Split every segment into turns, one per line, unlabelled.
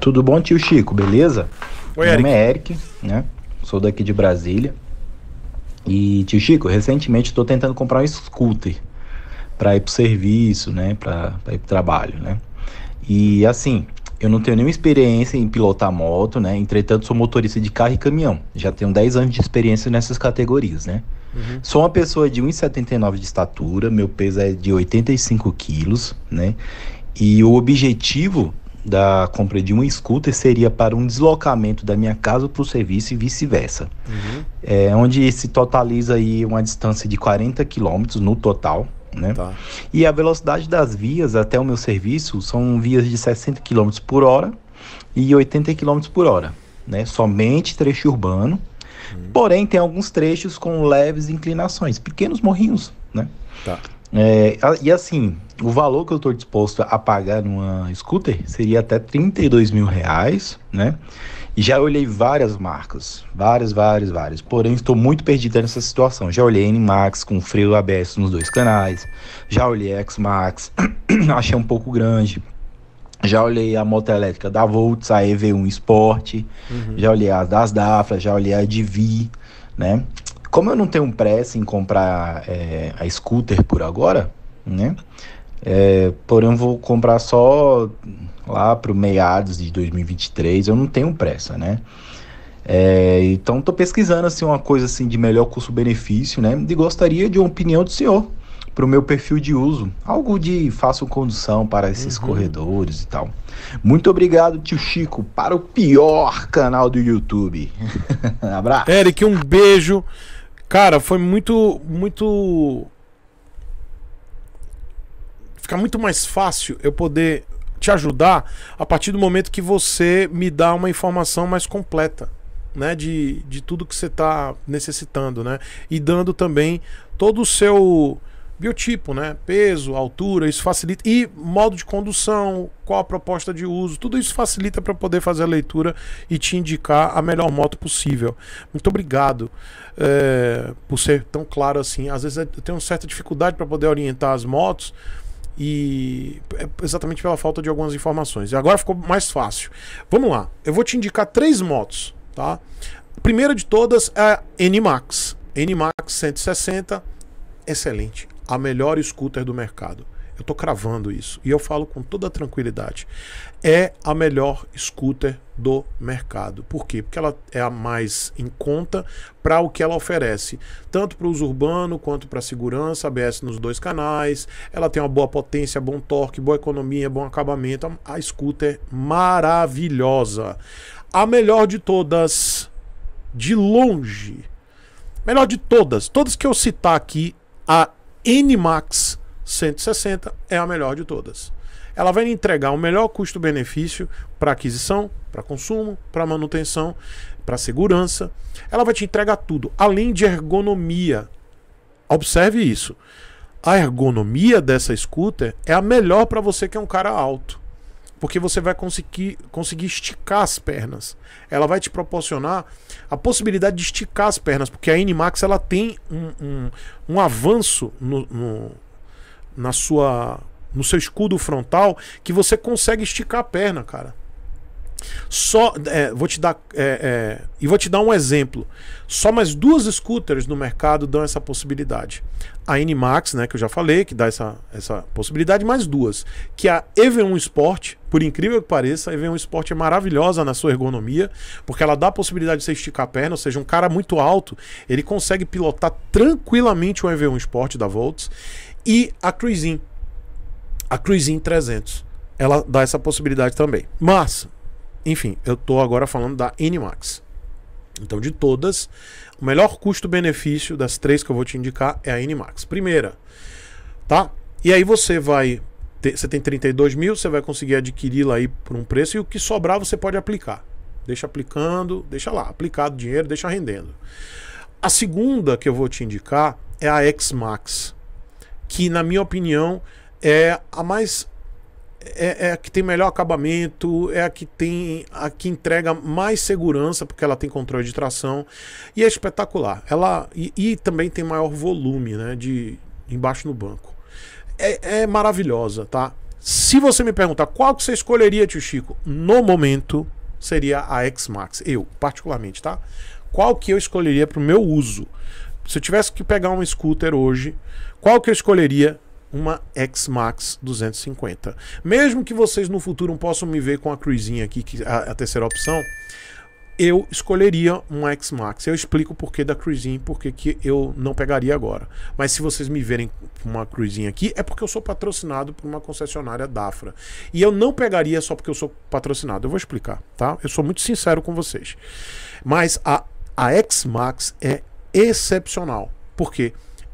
Tudo bom, tio Chico? Beleza?
Oi,
Meu nome
Eric.
é Eric, né? Sou daqui de Brasília. E, tio Chico, recentemente estou tentando comprar um scooter para ir pro serviço, né? Para ir pro trabalho, né? E assim, eu não tenho nenhuma experiência em pilotar moto, né? Entretanto, sou motorista de carro e caminhão. Já tenho 10 anos de experiência nessas categorias, né? Sou uma pessoa de 1,79 de estatura, meu peso é de 85 quilos, né? E o objetivo da compra de um scooter seria para um deslocamento da minha casa para o serviço e vice-versa. É, onde se totaliza aí uma distância de 40 quilômetros no total, né?
Tá.
E a velocidade das vias até o meu serviço são vias de 60 km por hora e 80 km por hora, né? Somente trecho urbano. Porém, tem alguns trechos com leves inclinações, pequenos morrinhos, né?
Tá.
É, e assim, o valor que eu estou disposto a pagar numa scooter seria até 32 mil reais, né? E já olhei várias marcas, várias, várias, várias. Porém, estou muito perdido nessa situação. Já olhei N-Max com freio ABS nos dois canais, já olhei X-Max, achei um pouco grande. Já olhei a moto elétrica da Volts, a EV1 Sport, já olhei as das Dafra, já olhei a Divi, né? Como eu não tenho pressa em comprar é, a scooter por agora, né? É, porém, eu vou comprar só lá pro meados de 2023. Eu não tenho pressa, né? É, então, tô pesquisando assim uma coisa assim de melhor custo-benefício, né? E gostaria de uma opinião do senhor para o meu perfil de uso, algo de fácil condução para esses corredores e tal. Muito obrigado, tio Chico, para o pior canal do YouTube. Abraço.
Eric, um beijo. Cara, foi muito, muito. Fica muito mais fácil eu poder te ajudar a partir do momento que você me dá uma informação mais completa, né? De, de tudo que você está necessitando, né? E dando também todo o seu biotipo, né? Peso, altura, isso facilita. E modo de condução, qual a proposta de uso, tudo isso facilita para poder fazer a leitura e te indicar a melhor moto possível. Muito obrigado é, por ser tão claro assim. Às vezes eu tenho certa dificuldade para poder orientar as motos e é exatamente pela falta de algumas informações. E agora ficou mais fácil. Vamos lá, eu vou te indicar três motos, tá? A primeira de todas é a NMAX. NMAX 160, excelente. A melhor scooter do mercado. Eu tô cravando isso. E eu falo com toda tranquilidade. É a melhor scooter do mercado. Por quê? Porque ela é a mais em conta para o que ela oferece, tanto para o uso urbano quanto para segurança, ABS nos dois canais. Ela tem uma boa potência, bom torque, boa economia, bom acabamento. A scooter maravilhosa. A melhor de todas, de longe. Melhor de todas, todas que eu citar aqui, a NMAX 160 é a melhor de todas. Ela vai entregar o melhor custo-benefício para aquisição, para consumo, para manutenção, para segurança. Ela vai te entregar tudo, além de ergonomia. Observe isso. A ergonomia dessa scooter é a melhor para você que é um cara alto. Porque você vai conseguir, conseguir esticar as pernas. Ela vai te proporcionar a possibilidade de esticar as pernas, porque a NMAX ela tem um, um, um avanço no, na sua, no seu escudo frontal que você consegue esticar a perna, cara. Só é, vou te dar é, é, e vou te dar um exemplo. Só mais duas scooters no mercado dão essa possibilidade. A NMAX, né, que eu já falei, que dá essa, essa possibilidade, mais duas, que é a EV1 Sport. Por incrível que pareça, a EV1 Sport é maravilhosa na sua ergonomia, porque ela dá a possibilidade de você esticar a perna, ou seja, um cara muito alto, ele consegue pilotar tranquilamente o EV1 Sport da Volts e a Cruisin, a Cruisin 300. Ela dá essa possibilidade também. Mas enfim, eu tô agora falando da NMAX. Então, de todas, o melhor custo-benefício das três que eu vou te indicar é a NMAX. Primeira, tá? E aí você vai. Você tem 32 mil, você vai conseguir adquiri-la aí por um preço e o que sobrar você pode aplicar. Deixa aplicando, deixa lá, aplicado dinheiro, deixa rendendo. A segunda que eu vou te indicar é a X-Max, que, na minha opinião, é a mais é, é a que tem melhor acabamento, é a que tem a que entrega mais segurança, porque ela tem controle de tração e é espetacular. Ela e, e também tem maior volume, né, de embaixo no banco. É, é maravilhosa, tá? Se você me perguntar qual que você escolheria, tio Chico, no momento seria a X-Max. Eu, particularmente, tá? Qual que eu escolheria para o meu uso? Se eu tivesse que pegar um scooter hoje, qual que eu escolheria? Uma X-Max 250. Mesmo que vocês no futuro possam me ver com a cruisinha aqui, que é a terceira opção, eu escolheria um X-Max. Eu explico o porquê da Cruisinha, porque que eu não pegaria agora. Mas se vocês me verem com uma Cruisinha aqui, é porque eu sou patrocinado por uma concessionária Dafra. E eu não pegaria só porque eu sou patrocinado. Eu vou explicar, tá? Eu sou muito sincero com vocês. Mas a, a X-Max é excepcional. Por quê?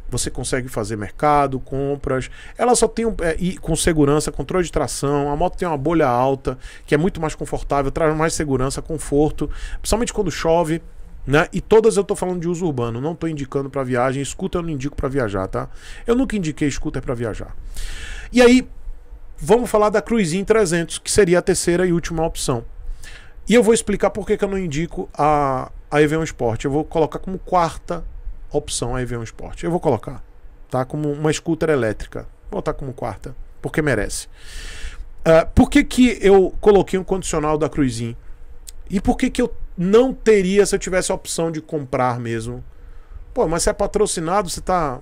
Você consegue fazer mercado, compras. Ela só tem um, é, e com segurança, controle de tração. A moto tem uma bolha alta, que é muito mais confortável, traz mais segurança, conforto, principalmente quando chove. Né? E todas eu estou falando de uso urbano, não estou indicando para viagem. Scooter eu não indico para viajar, tá? Eu nunca indiquei scooter para viajar. E aí, vamos falar da Cruisinho 300, que seria a terceira e última opção. E eu vou explicar por que, que eu não indico a, a EV1 Sport. Eu vou colocar como quarta opção a EV1 Sport. Eu vou colocar, tá? Como uma scooter elétrica. Vou botar como quarta, porque merece. Uh, por que, que eu coloquei um condicional da Cruisin? E por que, que eu não teria se eu tivesse a opção de comprar mesmo? Pô, mas se é patrocinado, você tá.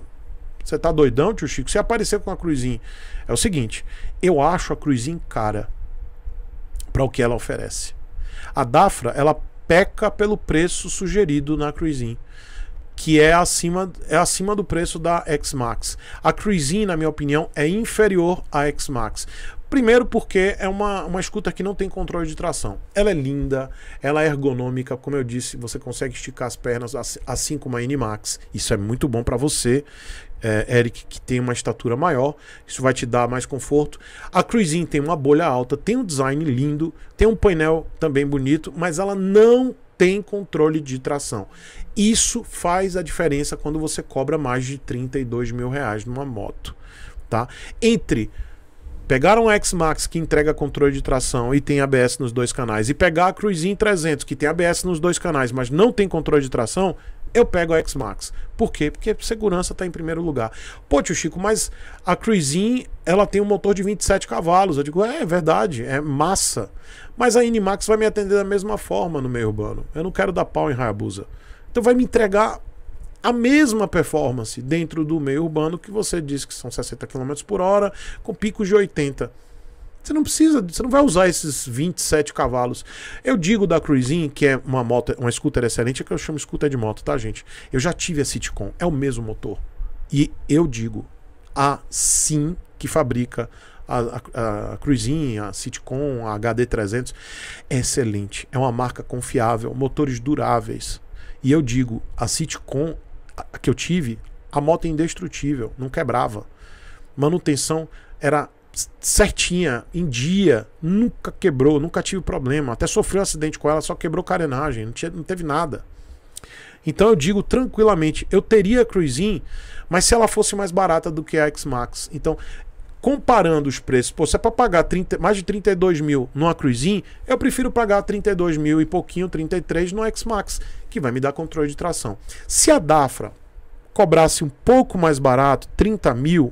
Você tá doidão, tio Chico? Se aparecer com a Cruisin. É o seguinte, eu acho a Cruisin cara para o que ela oferece. A Dafra, ela peca pelo preço sugerido na Cruisin que é acima, é acima do preço da X-Max. A Cruisin, na minha opinião, é inferior à X-Max. Primeiro porque é uma, uma scooter que não tem controle de tração. Ela é linda, ela é ergonômica, como eu disse, você consegue esticar as pernas assim como a N-Max. Isso é muito bom para você, é, Eric, que tem uma estatura maior. Isso vai te dar mais conforto. A Cruisin tem uma bolha alta, tem um design lindo, tem um painel também bonito, mas ela não tem controle de tração. Isso faz a diferença quando você cobra mais de 32 mil reais numa moto. Tá? Entre pegar um X-Max que entrega controle de tração e tem ABS nos dois canais e pegar a Cruisin 300 que tem ABS nos dois canais, mas não tem controle de tração, eu pego a X-Max. Por quê? Porque segurança está em primeiro lugar. Pô, tio Chico, mas a Cruisin, ela tem um motor de 27 cavalos. Eu digo, é, é verdade, é massa. Mas a Inimax vai me atender da mesma forma no meio urbano. Eu não quero dar pau em Hayabusa. Então vai me entregar a mesma performance dentro do meio urbano que você disse que são 60 km por hora, com picos de 80. Você não precisa, você não vai usar esses 27 cavalos. Eu digo da Cruisin, que é uma moto, uma scooter excelente, é que eu chamo scooter de moto, tá, gente? Eu já tive a Citicon, é o mesmo motor. E eu digo, a Sim que fabrica a, a, a Cruisin, a Citicon, a HD300, é excelente. É uma marca confiável, motores duráveis. E eu digo, a Citicon que eu tive, a moto é indestrutível, não quebrava. Manutenção era certinha, em dia, nunca quebrou, nunca tive problema. Até sofreu um acidente com ela, só quebrou carenagem, não, tinha, não teve nada. Então eu digo tranquilamente, eu teria a Cruisin, mas se ela fosse mais barata do que a X-Max. Então, comparando os preços, pô, se é para pagar 30, mais de 32 mil numa Cruisin, eu prefiro pagar 32 mil e pouquinho, 33 no X-Max, que vai me dar controle de tração. Se a Dafra cobrasse um pouco mais barato, 30 mil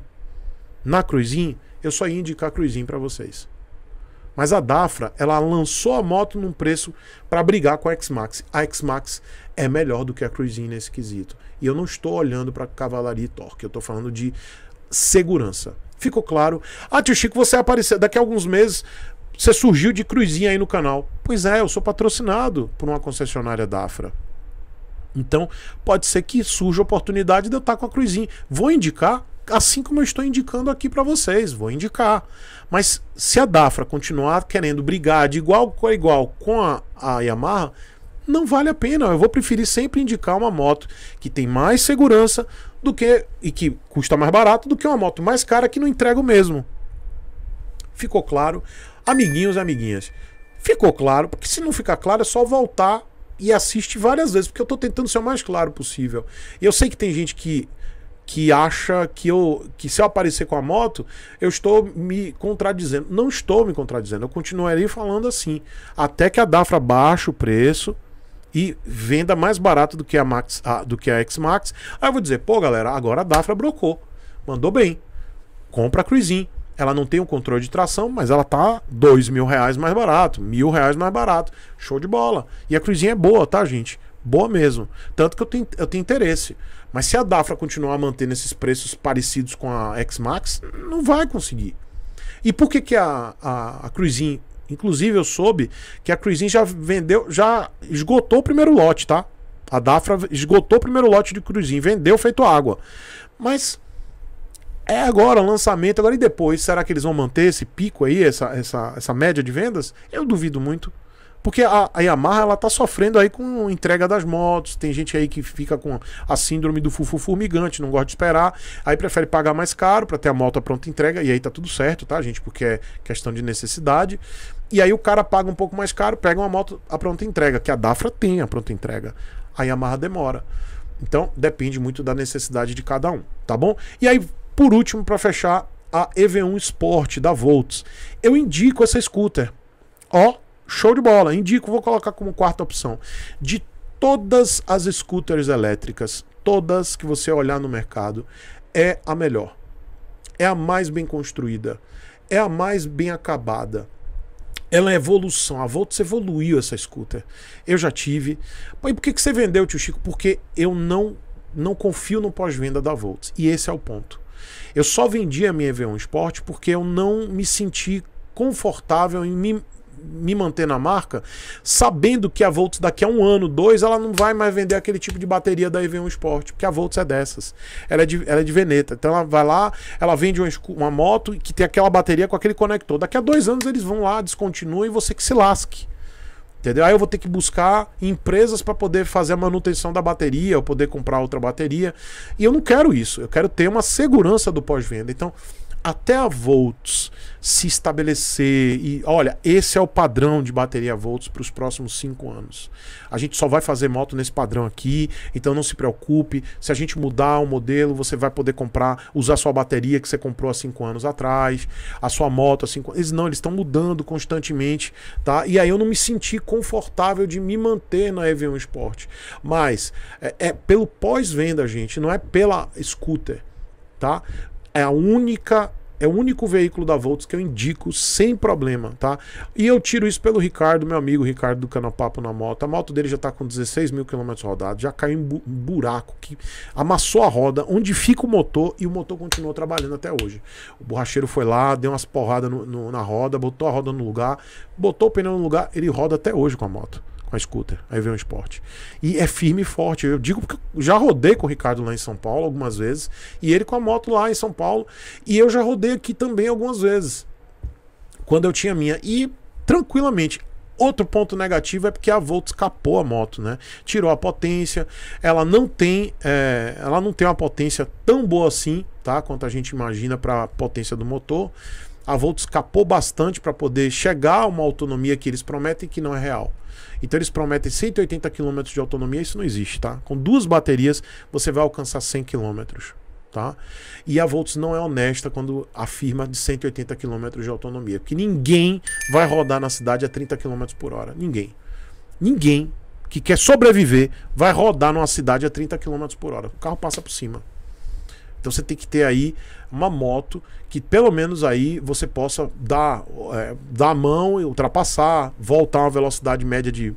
na Cruisin, eu só ia indicar a Cruisin para vocês. Mas a Dafra, ela lançou a moto num preço para brigar com a X-Max. A X-Max é melhor do que a Cruisin nesse quesito. E eu não estou olhando para cavalaria e torque, eu estou falando de segurança. Ficou claro? Ah, tio Chico, você apareceu daqui a alguns meses, você surgiu de Cruisin aí no canal. Pois é, eu sou patrocinado por uma concessionária Dafra. Então, pode ser que surja a oportunidade de eu estar com a Cruisin. Vou indicar assim como eu estou indicando aqui para vocês, vou indicar. Mas se a Dafra continuar querendo brigar de igual com igual com a, a Yamaha, não vale a pena. Eu vou preferir sempre indicar uma moto que tem mais segurança do que e que custa mais barato do que uma moto mais cara que não entrega o mesmo. Ficou claro? Amiguinhos, amiguinhas. Ficou claro, porque se não ficar claro é só voltar e assiste várias vezes, porque eu estou tentando ser o mais claro possível. E eu sei que tem gente que que acha que eu que se eu aparecer com a moto, eu estou me contradizendo. Não estou me contradizendo, eu continuarei falando assim, até que a Dafra baixe o preço e venda mais barato do que a Max, a, do que a X-Max. Aí eu vou dizer, pô, galera, agora a Dafra brocou. Mandou bem. Compra a Cruisin. ela não tem um controle de tração, mas ela tá dois mil reais mais barato, mil reais mais barato. Show de bola. E a cruzinha é boa, tá, gente? Boa mesmo. Tanto que eu tenho, eu tenho interesse. Mas se a Dafra continuar mantendo esses preços parecidos com a X-Max, não vai conseguir. E por que, que a, a, a inclusive eu soube que a Cruisin já vendeu, já esgotou o primeiro lote, tá? A Dafra esgotou o primeiro lote de Cruisin, vendeu feito água. Mas é agora o lançamento, agora e depois? Será que eles vão manter esse pico aí, essa, essa, essa média de vendas? Eu duvido muito. Porque a, a, Yamaha ela tá sofrendo aí com entrega das motos. Tem gente aí que fica com a síndrome do fufu formigante, não gosta de esperar, aí prefere pagar mais caro para ter a moto pronta entrega. E aí tá tudo certo, tá, gente? Porque é questão de necessidade. E aí o cara paga um pouco mais caro, pega uma moto a pronta entrega, que a Dafra tem a pronta entrega. A Yamaha demora. Então depende muito da necessidade de cada um, tá bom? E aí, por último, para fechar, a EV1 Sport da Volts. Eu indico essa scooter. Ó, Show de bola. Indico, vou colocar como quarta opção. De todas as scooters elétricas, todas que você olhar no mercado, é a melhor. É a mais bem construída. É a mais bem acabada. Ela é evolução. A Volts evoluiu essa scooter. Eu já tive. E por que, que você vendeu, tio Chico? Porque eu não, não confio no pós-venda da Volts. E esse é o ponto. Eu só vendi a minha V1 Sport porque eu não me senti confortável em me me manter na marca, sabendo que a Volts daqui a um ano, dois, ela não vai mais vender aquele tipo de bateria da EV1 Sport, porque a Volts é dessas. Ela é de, ela é de Veneta. Então ela vai lá, ela vende uma, uma moto que tem aquela bateria com aquele conector. Daqui a dois anos eles vão lá, descontinuam e você que se lasque. Entendeu? Aí eu vou ter que buscar empresas para poder fazer a manutenção da bateria, ou poder comprar outra bateria. E eu não quero isso. Eu quero ter uma segurança do pós-venda. Então, até a Volts se estabelecer e olha, esse é o padrão de bateria Volts para os próximos cinco anos. A gente só vai fazer moto nesse padrão aqui, então não se preocupe. Se a gente mudar o modelo, você vai poder comprar, usar sua bateria que você comprou há cinco anos atrás, a sua moto há cinco anos. Não, eles estão mudando constantemente, tá? E aí eu não me senti confortável de me manter na EV1 Sport. Mas é, é pelo pós-venda, gente, não é pela scooter, tá? É a única é o único veículo da Volts que eu indico sem problema, tá? E eu tiro isso pelo Ricardo, meu amigo Ricardo do Canal Papo na Moto. A moto dele já tá com 16 mil quilômetros rodados, já caiu em bu buraco que amassou a roda, onde fica o motor e o motor continuou trabalhando até hoje. O borracheiro foi lá, deu umas porradas no, no, na roda, botou a roda no lugar, botou o pneu no lugar, ele roda até hoje com a moto com a scooter, aí vem um esporte. E é firme e forte. Eu digo porque eu já rodei com o Ricardo lá em São Paulo algumas vezes, e ele com a moto lá em São Paulo, e eu já rodei aqui também algumas vezes. Quando eu tinha minha. E tranquilamente. Outro ponto negativo é porque a Volts capou a moto, né? Tirou a potência. Ela não tem, é, ela não tem uma potência tão boa assim, tá? Quanto a gente imagina para a potência do motor. A Volts capou bastante para poder chegar a uma autonomia que eles prometem que não é real. Então eles prometem 180 km de autonomia, isso não existe, tá? Com duas baterias você vai alcançar 100 km, tá? E a Volts não é honesta quando afirma de 180 km de autonomia, porque ninguém vai rodar na cidade a 30 km por hora, ninguém. Ninguém que quer sobreviver vai rodar numa cidade a 30 km por hora. O carro passa por cima. Então você tem que ter aí uma moto que pelo menos aí você possa dar, é, dar a mão e ultrapassar, voltar a uma velocidade média de,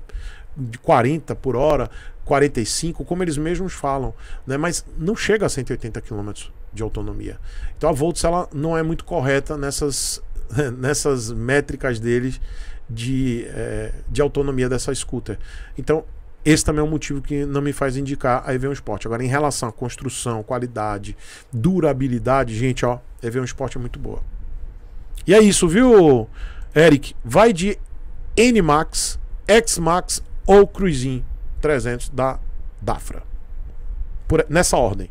de 40 por hora, 45, como eles mesmos falam, né? mas não chega a 180 km de autonomia. Então a Volts ela não é muito correta nessas, nessas métricas deles de, é, de autonomia dessa scooter. Então esse também é um motivo que não me faz indicar a EV1 Sport. Agora, em relação à construção, qualidade, durabilidade, gente, ó, a EV1 Sport é muito boa. E é isso, viu, Eric? Vai de N-Max, X-Max ou Cruisin 300 da Dafra. Por, nessa ordem.